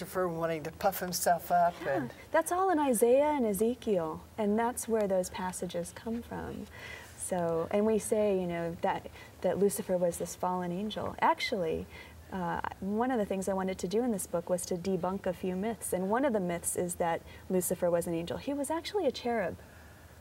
Lucifer wanting to puff himself up yeah, and that's all in Isaiah and Ezekiel, and that's where those passages come from. So, and we say, you know, that that Lucifer was this fallen angel. Actually, uh, one of the things I wanted to do in this book was to debunk a few myths, and one of the myths is that Lucifer was an angel. He was actually a cherub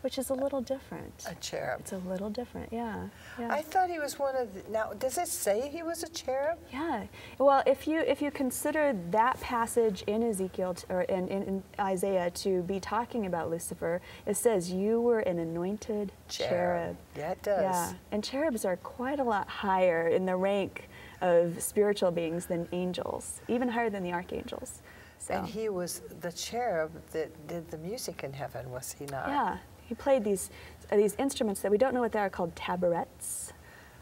which is a little different. A cherub. It's a little different, yeah. yeah. I thought he was one of the, now does it say he was a cherub? Yeah. Well, if you if you consider that passage in Ezekiel or in, in, in, Isaiah to be talking about Lucifer, it says you were an anointed cherub. cherub. Yeah, it does. Yeah. And cherubs are quite a lot higher in the rank of spiritual beings than angels, even higher than the archangels. So. And he was the cherub that did the music in heaven, was he not? Yeah, he played these, uh, these instruments that we don't know what they are called taborets.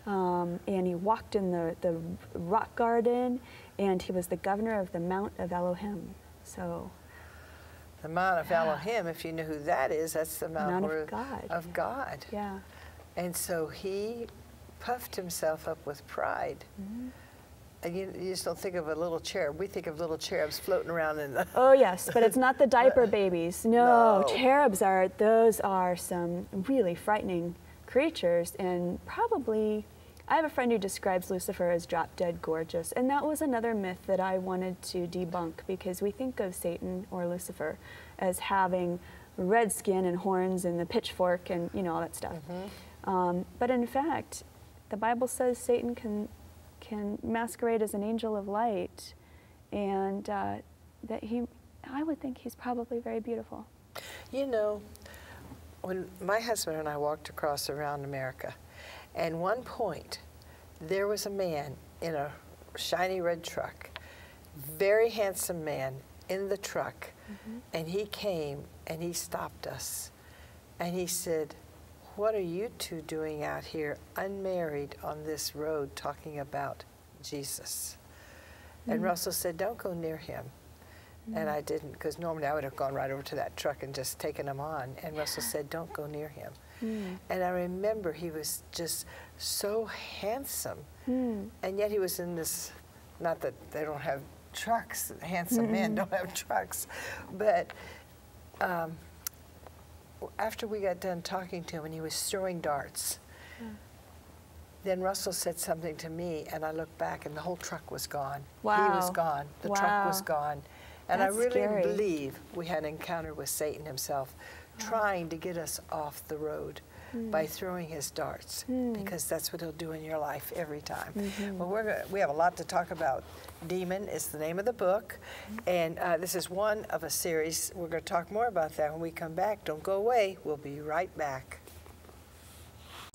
Um, and he walked in the, the rock garden, and he was the governor of the Mount of Elohim. So, the Mount of yeah. Elohim, if you know who that is, that's the Mount, Mount of God. Of God. Yeah. And so he puffed himself up with pride. Mm -hmm. You, you, just don't think of a little cherub. We think of little cherubs floating around in the. Oh yes, but it's not the diaper babies. No, no, cherubs are those are some really frightening creatures, and probably. I have a friend who describes Lucifer as drop dead gorgeous, and that was another myth that I wanted to debunk because we think of Satan or Lucifer as having red skin and horns and the pitchfork and you know all that stuff. Mm -hmm. um, but in fact, the Bible says Satan can can masquerade as an angel of light, and uh, that he, I would think he's probably very beautiful. You know, when my husband and I walked across around America, and one point, there was a man in a shiny red truck, very handsome man in the truck, mm -hmm. and he came and he stopped us, and he said, what are you two doing out here unmarried on this road talking about Jesus? Mm. And Russell said, Don't go near him. Mm. And I didn't, because normally I would have gone right over to that truck and just taken him on. And Russell said, Don't go near him. Mm. And I remember he was just so handsome. Mm. And yet he was in this, not that they don't have trucks, handsome men don't have trucks, but um, after we got done talking to him and he was throwing darts, then Russell said something to me and I looked back and the whole truck was gone. Wow. He was gone. The wow. truck was gone. And That's I really scary. believe we had an encounter with Satan himself, trying to get us off the road mm. by throwing his darts, mm. because that's what he'll do in your life every time. Mm -hmm. Well, we're we have a lot to talk about. Demon is the name of the book, and uh, this is one of a series. We're going to talk more about that when we come back. Don't go away. We'll be right back.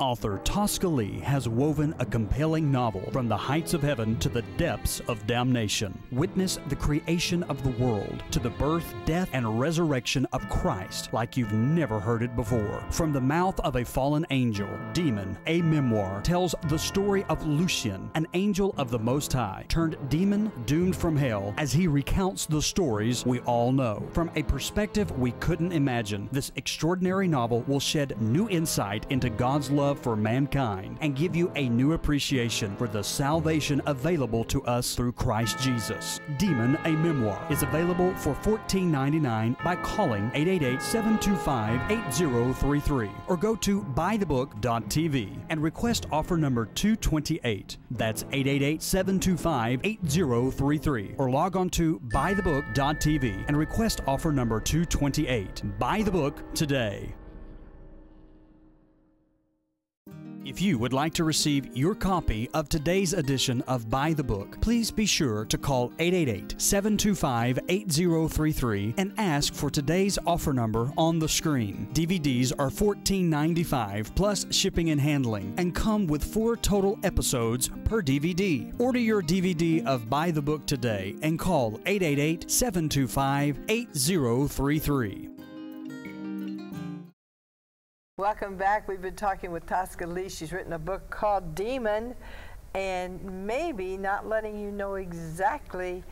Author Tosca Lee has woven a compelling novel from the heights of heaven to the depths of damnation. Witness the creation of the world to the birth, death, and resurrection of Christ like you've never heard it before. From the mouth of a fallen angel, Demon, a memoir, tells the story of Lucian, an angel of the Most High, turned demon doomed from hell as he recounts the stories we all know. From a perspective we couldn't imagine, this extraordinary novel will shed new insight into God's love love for mankind and give you a new appreciation for the salvation available to us through Christ Jesus. Demon, a Memoir, is available for $14.99 by calling 888-725-8033 or go to buythebook.tv and request offer number 228. That's 888-725-8033 or log on to buythebook.tv and request offer number 228. Buy the book today. If you would like to receive your copy of today's edition of Buy the Book, please be sure to call 888 725 8033 and ask for today's offer number on the screen. DVDs are $14.95 plus shipping and handling and come with four total episodes per DVD. Order your DVD of Buy the Book today and call 888 725 8033. Welcome back. We've been talking with Tosca Lee. She's written a book called Demon, and maybe not letting you know exactly,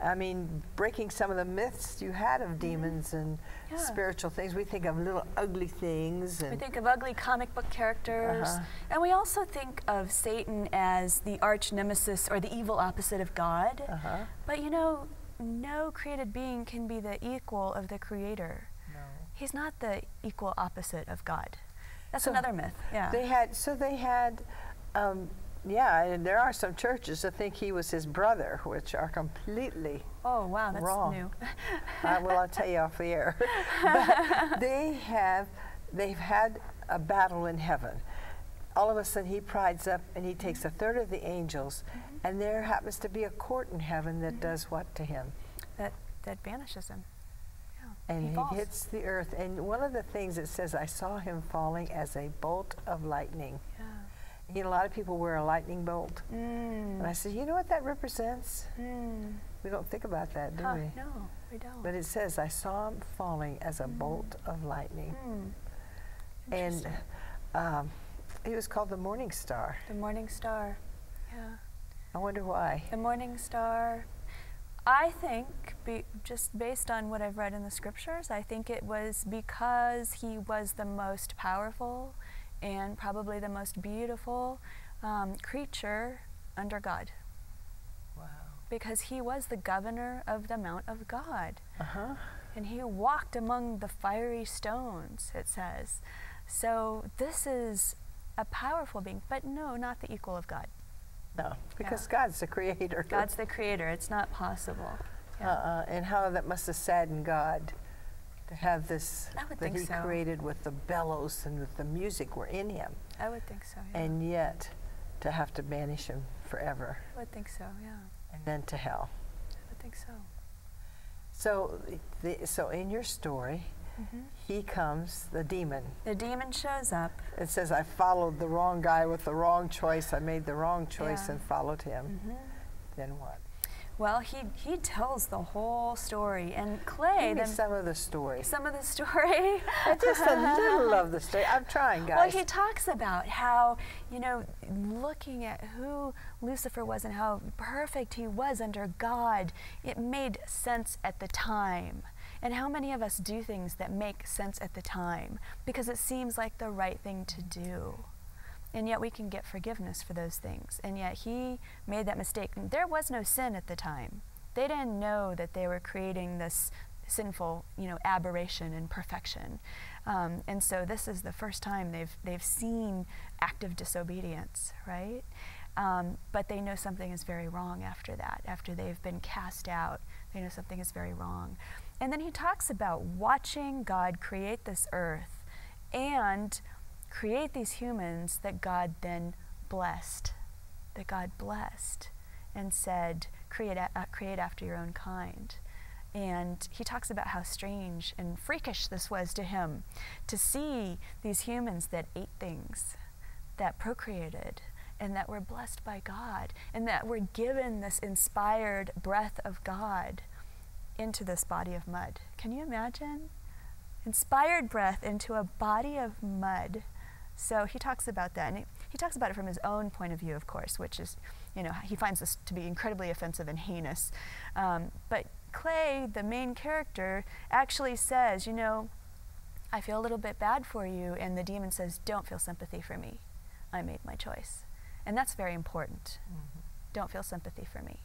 I mean, breaking some of the myths you had of demons and yeah. spiritual things. We think of little ugly things. we think of ugly comic book characters. Uh -huh. And we also think of Satan as the arch nemesis or the evil opposite of God. Uh -huh. But you know, no created being can be the equal of the Creator. He's not the equal opposite of God. That's So another myth. Yeah. They had so they had, um, yeah, and there are some churches that think he was his brother, which are completely. oh wow, that's wrong. new. uh, well, I'll tell you off the air. but they have, they've had a battle in heaven. All of a sudden, he prides up and he takes a third of the angels, and there happens to be a court in heaven that does what to him? that that banishes him. And he, he, hits the earth. And one of the things it says, I saw him falling as a bolt of lightning. Yeah. You know, a lot of people wear a lightning bolt. Mm. And I said, you know what that represents? Mm. We don't think about that, do Huh, we? no, we don't. But it says, I saw him falling as a bolt of lightning. Mm. And um, he was called the Morning Star. the morning star. Yeah. I wonder why. The morning star. I think, be, just based on what I've read in the scriptures, I think it was because he was the most powerful and probably the most beautiful um, creature under God. Wow. Because he was the governor of the Mount of God. Uh huh. And he walked among the fiery stones, it says. So this is a powerful being, but no, not the equal of God. No, because God's the creator. God's the creator. It's not possible. Yeah. Uh-uh. And how that must have saddened God to have this that He so. created with the bellows and with the music were in Him, I would think so. Yeah. and yet to have to banish Him forever I would think so. Yeah. and then to hell. I would think so. So, the, so in your story, Mm-hmm. he comes, the demon. The demon shows up. It says, I followed the wrong guy with the wrong choice. I made the wrong choice Yeah. and followed him. Mm-hmm. Then what? Well, he he tells the whole story, and Clay. Give me some of the story. some of the story. Just a little of the story. I'm trying, guys. Well, he talks about how, you know, looking at who Lucifer was and how perfect he was under God, it made sense at the time. And how many of us do things that make sense at the time because it seems like the right thing to do? And yet we can get forgiveness for those things. And yet he made that mistake. And there was no sin at the time. They didn't know that they were creating this sinful, you know, aberration and perfection. Um, and so this is the first time they've they've seen active disobedience, right? Um, but they know something is very wrong after that. After they've been cast out, they know something is very wrong. And then he talks about watching God create this earth and create these humans that God then blessed, that God blessed and said, create, a- uh, create after your own kind. And he talks about how strange and freakish this was to him to see these humans that ate things, that procreated, and that were blessed by God, and that were given this inspired breath of God into this body of mud. Can you imagine? Inspired breath into a body of mud. So he talks about that, and he, he talks about it from his own point of view, of course, which is, you know, he finds this to be incredibly offensive and heinous. Um, but Clay, the main character, actually says, you know, I feel a little bit bad for you, and the demon says, don't feel sympathy for me. I made my choice. And that's very important. Don't feel sympathy for me.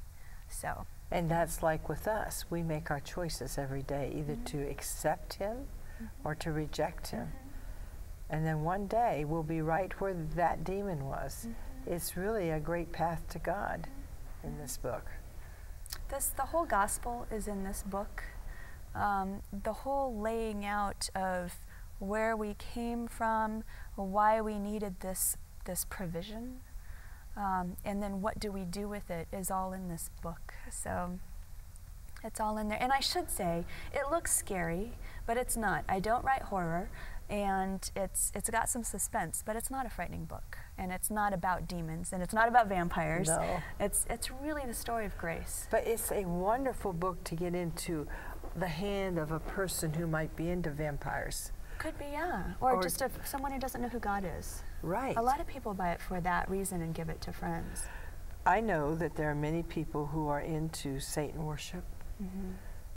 So, And that's like with us. We make our choices every day, either mm-hmm. to accept Him mm-hmm. or to reject Him. Mm-hmm. And then one day we'll be right where that demon was. It's really a great path to God in this book. This, the whole gospel is in this book. Um, the whole laying out of where we came from, why we needed this, this provision, um, and then what do we do with it is all in this book. So it's all in there. And I should say, it looks scary, but it's not. I don't write horror, and it's, it's got some suspense, but it's not a frightening book. And it's not about demons, and it's not about vampires. No. It's, it's really the story of grace. But it's a wonderful book to get into the hand of a person who might be into vampires. Could be, yeah. Or, Or- just a, someone who doesn't know who God is. Right. A lot of people buy it for that reason and give it to friends. I know that there are many people who are into Satan worship. Mm-hmm.